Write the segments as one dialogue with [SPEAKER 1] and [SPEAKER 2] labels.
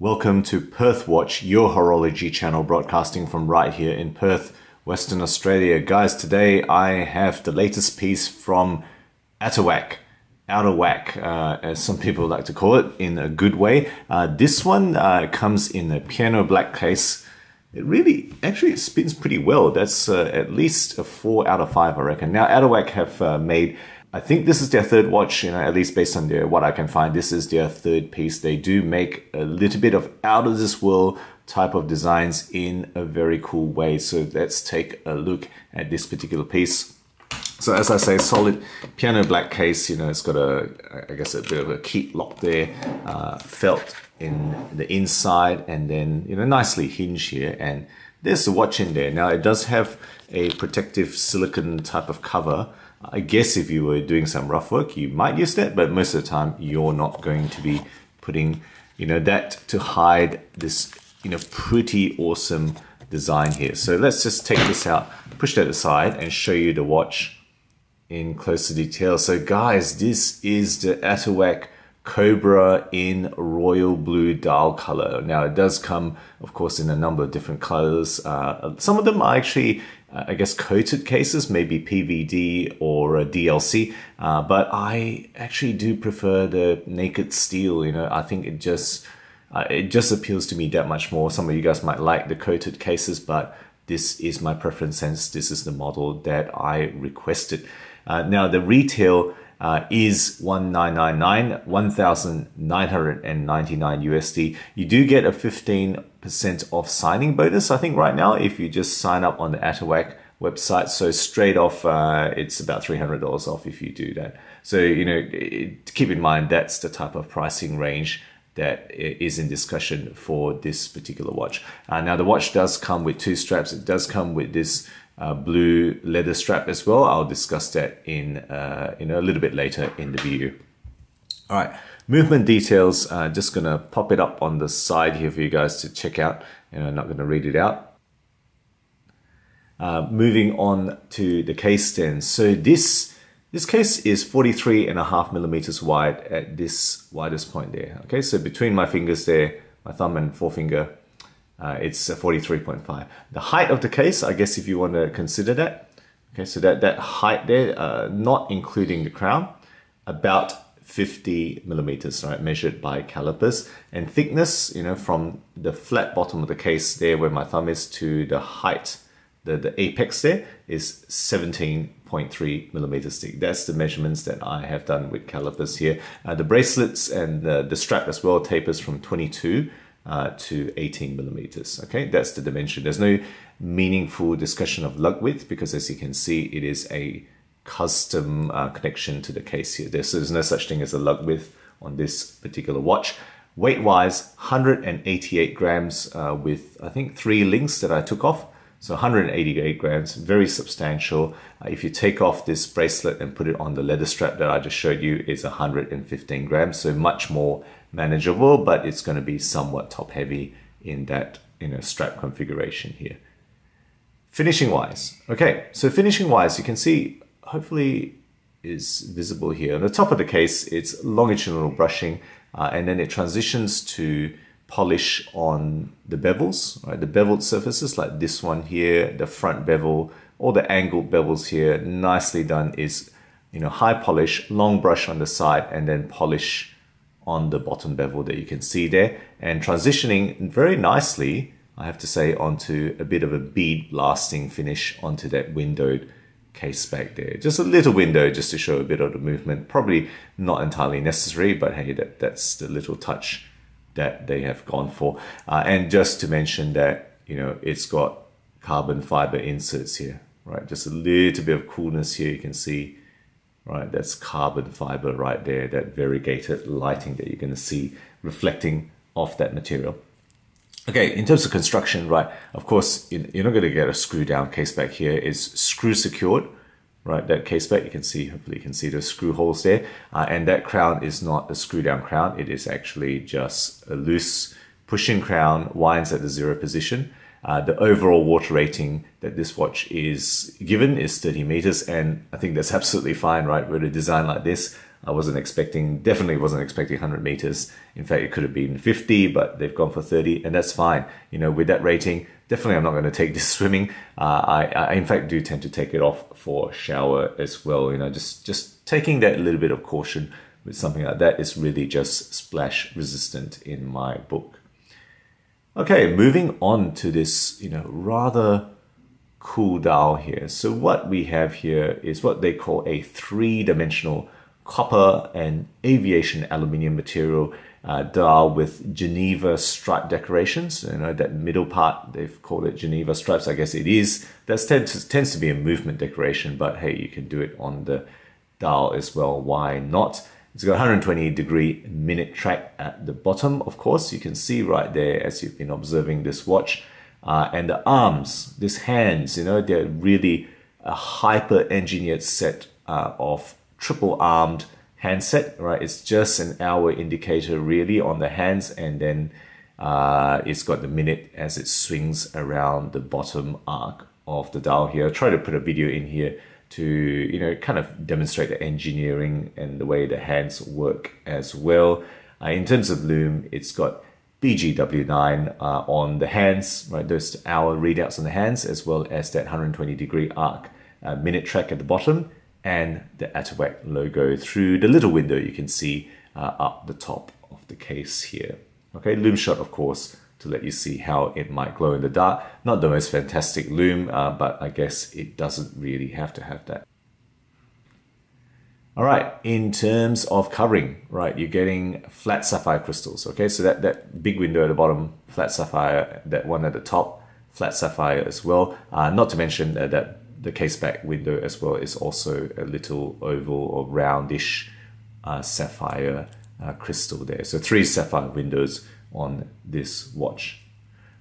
[SPEAKER 1] Welcome to Perth Watch, your horology channel broadcasting from right here in Perth, Western Australia. Guys, today I have the latest piece from Atowak. Out of whack, uh, as some people like to call it, in a good way. Uh, this one uh, comes in a piano black case. It really, actually, it spins pretty well. That's uh, at least a four out of five, I reckon. Now, Atowak have uh, made I think this is their third watch, you know, at least based on their what I can find. This is their third piece. They do make a little bit of out of this world type of designs in a very cool way. So let's take a look at this particular piece. So as I say, solid piano black case, you know, it's got a, I guess a bit of a key lock there, uh, felt in the inside and then, you know, nicely hinged here. And there's the watch in there. Now it does have a protective silicon type of cover, I guess if you were doing some rough work, you might use that, but most of the time you're not going to be putting, you know, that to hide this, you know, pretty awesome design here. So let's just take this out, push that aside and show you the watch in closer detail. So guys, this is the Atowak Cobra in royal blue dial color. Now it does come, of course, in a number of different colors. Uh, some of them are actually uh, I guess coated cases, maybe PVD or DLC. Uh, but I actually do prefer the naked steel. You know, I think it just uh, it just appeals to me that much more. Some of you guys might like the coated cases, but this is my preference since this is the model that I requested. Uh, now the retail uh, is 1999 1999 USD. You do get a 15% off signing bonus, I think, right now, if you just sign up on the Atowak website. So straight off, uh, it's about $300 off if you do that. So, you know, it, keep in mind that's the type of pricing range that is in discussion for this particular watch. Uh, now the watch does come with two straps. It does come with this uh, blue leather strap as well. I'll discuss that in, uh, in a little bit later in the video. All right, movement details, uh, just gonna pop it up on the side here for you guys to check out and I'm not gonna read it out. Uh, moving on to the case stand. So this this case is 43 and a half millimeters wide at this widest point there. Okay, so between my fingers there, my thumb and forefinger, uh, it's 43.5. The height of the case, I guess if you want to consider that, okay, so that, that height there, uh, not including the crown, about 50 millimeters, right, measured by calipers. And thickness, you know, from the flat bottom of the case there where my thumb is to the height, the, the apex there is 17.3 millimeters thick. That's the measurements that I have done with calipers here. Uh, the bracelets and the, the strap as well tapers from 22 uh, to 18 millimeters. Okay, that's the dimension. There's no meaningful discussion of lug width because as you can see, it is a custom uh, connection to the case here. There's, there's no such thing as a lug width on this particular watch. Weight wise, 188 grams uh, with I think three links that I took off. So 188 grams, very substantial. Uh, if you take off this bracelet and put it on the leather strap that I just showed you, is 115 grams. So much more manageable, but it's going to be somewhat top heavy in that you know strap configuration here. Finishing wise, okay, so finishing wise, you can see hopefully is visible here. On the top of the case, it's longitudinal brushing, uh, and then it transitions to polish on the bevels, right? The beveled surfaces like this one here, the front bevel, all the angled bevels here, nicely done is, you know, high polish, long brush on the side, and then polish on the bottom bevel that you can see there and transitioning very nicely, I have to say, onto a bit of a bead blasting finish onto that windowed case back there. Just a little window just to show a bit of the movement. Probably not entirely necessary, but hey, that, that's the little touch that they have gone for. Uh, and just to mention that, you know, it's got carbon fiber inserts here, right? Just a little bit of coolness here. You can see right? That's carbon fiber right there, that variegated lighting that you're going to see reflecting off that material. Okay, in terms of construction, right, of course, you're not going to get a screw down case back here. It's screw secured, right? That case back, you can see, hopefully you can see the screw holes there. Uh, and that crown is not a screw down crown. It is actually just a loose pushing crown, winds at the zero position. Uh, the overall water rating that this watch is given is 30 meters, and I think that's absolutely fine, right? With a design like this, I wasn't expecting, definitely wasn't expecting 100 meters. In fact, it could have been 50, but they've gone for 30, and that's fine. You know, with that rating, definitely I'm not going to take this swimming. Uh, I, I, in fact, do tend to take it off for shower as well. You know, just just taking that little bit of caution with something like that is really just splash resistant in my book. Okay, moving on to this, you know, rather cool dial here. So what we have here is what they call a three-dimensional copper and aviation aluminium material uh, dial with Geneva stripe decorations. You know, that middle part, they've called it Geneva stripes. I guess it is. That tends, tends to be a movement decoration, but hey, you can do it on the dial as well. Why not? It's got 120 degree minute track at the bottom, of course. You can see right there as you've been observing this watch. Uh, and the arms, these hands, you know, they're really a hyper engineered set uh, of triple armed handset, right? It's just an hour indicator really on the hands and then uh, it's got the minute as it swings around the bottom arc of the dial here. I'll try to put a video in here to, you know, kind of demonstrate the engineering and the way the hands work as well. Uh, in terms of Loom, it's got BGW9 uh, on the hands, right? Those hour readouts on the hands, as well as that 120 degree arc uh, minute track at the bottom and the Atowak logo through the little window you can see uh, up the top of the case here. Okay, Loom shot, of course, to let you see how it might glow in the dark. Not the most fantastic loom, uh, but I guess it doesn't really have to have that. All right, in terms of covering, right, you're getting flat sapphire crystals. Okay, so that, that big window at the bottom, flat sapphire, that one at the top, flat sapphire as well. Uh, not to mention that, that the case back window as well is also a little oval or roundish uh, sapphire uh, crystal there. So three sapphire windows on this watch.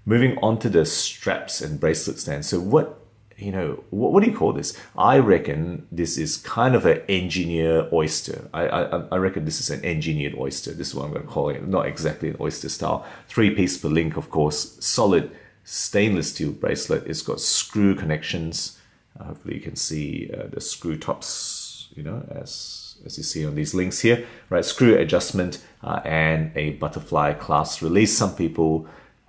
[SPEAKER 1] Moving on to the straps and bracelets then. So what, you know, what, what do you call this? I reckon this is kind of an engineer oyster. I, I, I reckon this is an engineered oyster. This is what I'm going to call it. Not exactly an oyster style. Three piece per link, of course, solid stainless steel bracelet. It's got screw connections uh, hopefully you can see uh, the screw tops, you know, as, as you see on these links here, right? Screw adjustment uh, and a butterfly clasp release. Some people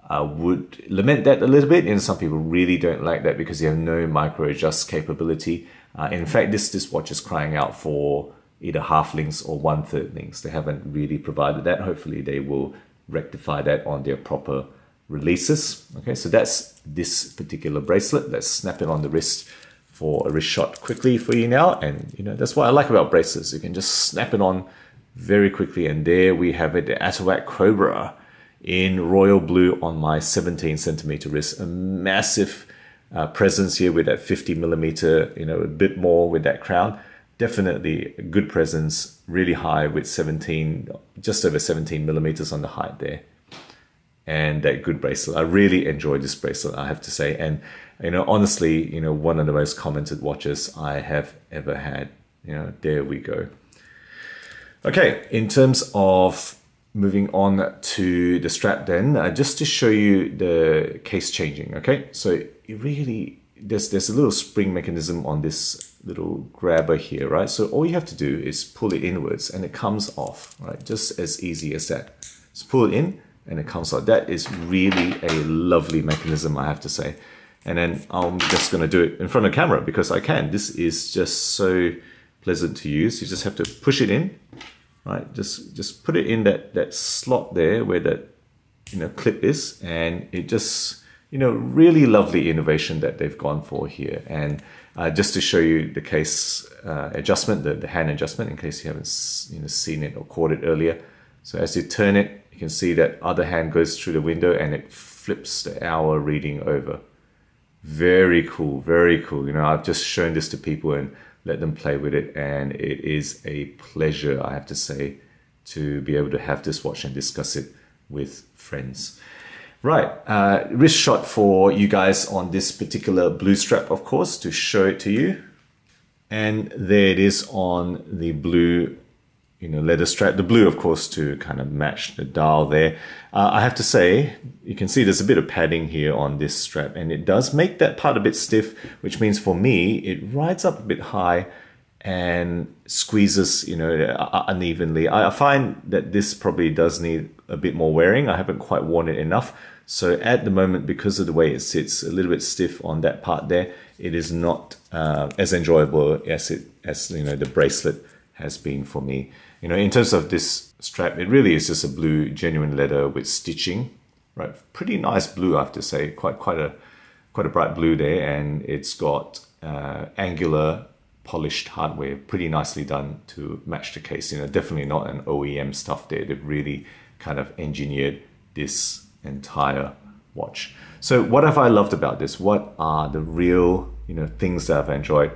[SPEAKER 1] uh, would lament that a little bit and some people really don't like that because you have no micro adjust capability. Uh, in fact, this, this watch is crying out for either half links or one third links. They haven't really provided that. Hopefully they will rectify that on their proper releases. Okay, so that's this particular bracelet. Let's snap it on the wrist for a wrist shot quickly for you now. And you know that's what I like about braces. You can just snap it on very quickly. And there we have it, the Atowak Cobra in royal blue on my 17 centimeter wrist. A massive uh, presence here with that 50 millimeter, you know, a bit more with that crown. Definitely a good presence, really high with 17, just over 17 millimeters on the height there. And that good bracelet. I really enjoy this bracelet, I have to say. And you know, honestly, you know, one of the most commented watches I have ever had. You know, there we go. Okay, in terms of moving on to the strap then, uh, just to show you the case changing, okay? So you really, there's, there's a little spring mechanism on this little grabber here, right? So all you have to do is pull it inwards and it comes off, right? Just as easy as that. So pull it in and it comes out. That is really a lovely mechanism, I have to say and then I'm just going to do it in front of camera because I can. This is just so pleasant to use. You just have to push it in, right? Just just put it in that that slot there where that you know clip is, and it just you know really lovely innovation that they've gone for here. And uh, just to show you the case uh, adjustment, the, the hand adjustment, in case you haven't you know seen it or caught it earlier. So as you turn it, you can see that other hand goes through the window and it flips the hour reading over. Very cool, very cool. You know, I've just shown this to people and let them play with it, and it is a pleasure, I have to say, to be able to have this watch and discuss it with friends. Right, uh, wrist shot for you guys on this particular blue strap, of course, to show it to you. And there it is on the blue you know, leather strap, the blue, of course, to kind of match the dial there. Uh, I have to say, you can see there's a bit of padding here on this strap, and it does make that part a bit stiff, which means for me, it rides up a bit high and squeezes, you know, unevenly. I find that this probably does need a bit more wearing. I haven't quite worn it enough. So at the moment, because of the way it sits, a little bit stiff on that part there, it is not uh, as enjoyable as it as you know the bracelet has been for me. You know, in terms of this strap, it really is just a blue genuine leather with stitching, right? Pretty nice blue, I have to say. Quite quite a quite a bright blue there, and it's got uh, angular polished hardware, pretty nicely done to match the case. You know, definitely not an OEM stuff there. They've really kind of engineered this entire watch. So what have I loved about this? What are the real, you know, things that I've enjoyed?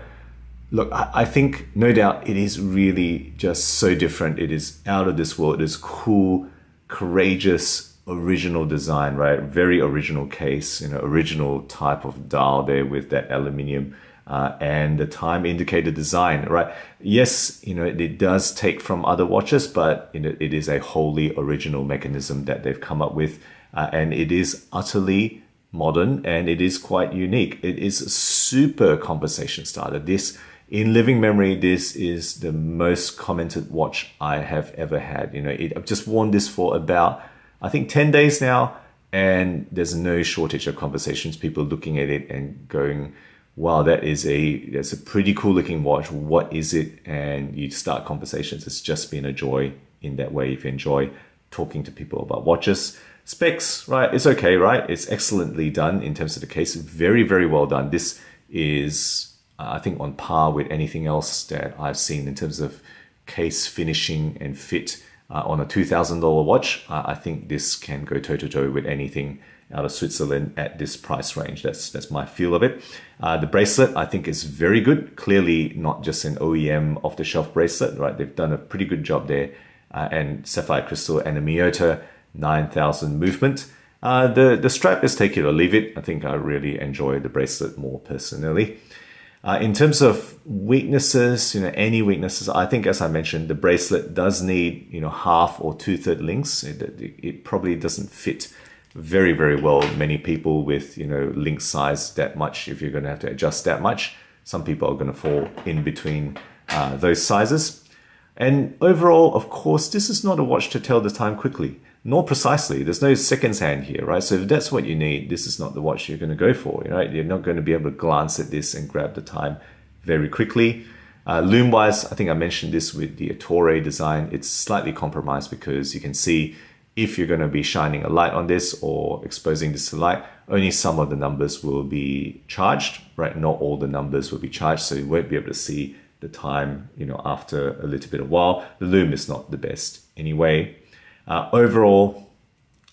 [SPEAKER 1] Look, I, I think no doubt it is really just so different. It is out of this world. It is cool, courageous, original design, right? Very original case, you know, original type of dial there with that aluminium uh, and the time indicator design, right? Yes, you know, it, it, does take from other watches, but you know, it is a wholly original mechanism that they've come up with. Uh, and it is utterly modern and it is quite unique. It is a super conversation starter. This, in living memory, this is the most commented watch I have ever had. You know, it, I've just worn this for about, I think, 10 days now, and there's no shortage of conversations, people looking at it and going, wow, that is a that's a pretty cool looking watch. What is it? And you start conversations. It's just been a joy in that way. If you enjoy talking to people about watches. Specs, right? It's okay, right? It's excellently done in terms of the case. Very, very well done. This is, I think, on par with anything else that I've seen in terms of case finishing and fit uh, on a $2,000 watch. Uh, I think this can go toe to toe with anything out of Switzerland at this price range. That's that's my feel of it. Uh, the bracelet I think is very good. Clearly not just an OEM off the shelf bracelet, right? They've done a pretty good job there. Uh, and sapphire crystal and a Miyota 9000 movement. Uh, the the strap is take it or leave it. I think I really enjoy the bracelet more personally. Uh, in terms of weaknesses, you know, any weaknesses, I think as I mentioned, the bracelet does need, you know, half or two third links. It, it, probably doesn't fit very, very well. Many people with, you know, link size that much, if you're going to have to adjust that much, some people are going to fall in between uh, those sizes. And overall, of course, this is not a watch to tell the time quickly, nor precisely. There's no seconds hand here, right? So if that's what you need, this is not the watch you're going to go for, right? You're not going to be able to glance at this and grab the time very quickly. Uh, loom wise, I think I mentioned this with the Ettore design. It's slightly compromised because you can see if you're going to be shining a light on this or exposing this to light, only some of the numbers will be charged, right? Not all the numbers will be charged, so you won't be able to see the time, you know, after a little bit of while. The loom is not the best anyway. Uh, overall,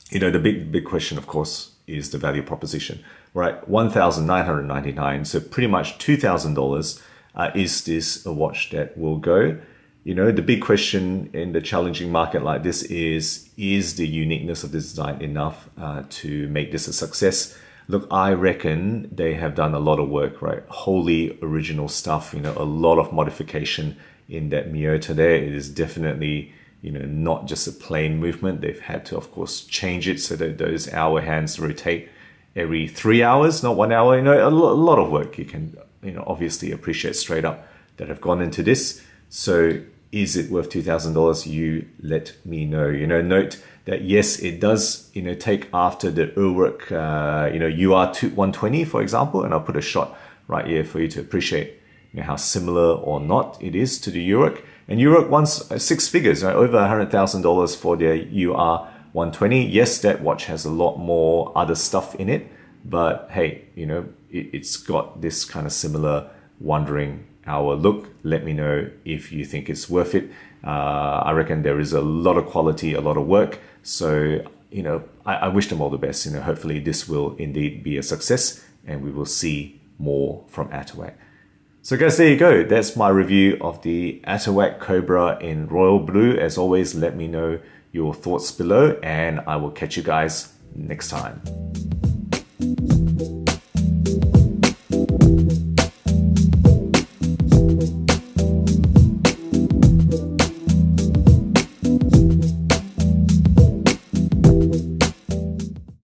[SPEAKER 1] you know, the big, big question, of course, is the value proposition, right? 1,999, so pretty much $2,000. Uh, is this a watch that will go? You know, the big question in the challenging market like this is, is the uniqueness of this design enough uh, to make this a success? Look, I reckon they have done a lot of work, right? Wholly original stuff, you know, a lot of modification in that Miyota there. It is definitely, you know, not just a plain movement. They've had to, of course, change it so that those hour hands rotate every three hours, not one hour. You know, a lot of work you can, you know, obviously appreciate straight up that have gone into this. So is it worth $2,000? You let me know. You know, note that yes, it does, you know, take after the Urwerk, uh, you know, UR 120, for example, and I'll put a shot right here for you to appreciate you know, how similar or not it is to the Urwerk. And Urwerk wants uh, six figures, right? over $100,000 for their UR 120. Yes, that watch has a lot more other stuff in it, but hey, you know, it, it's got this kind of similar wandering hour look. Let me know if you think it's worth it. Uh, I reckon there is a lot of quality, a lot of work. So, you know, I, I wish them all the best. You know, hopefully this will indeed be a success and we will see more from Atowak. So guys, there you go. That's my review of the Atowak Cobra in Royal Blue. As always, let me know your thoughts below and I will catch you guys next time.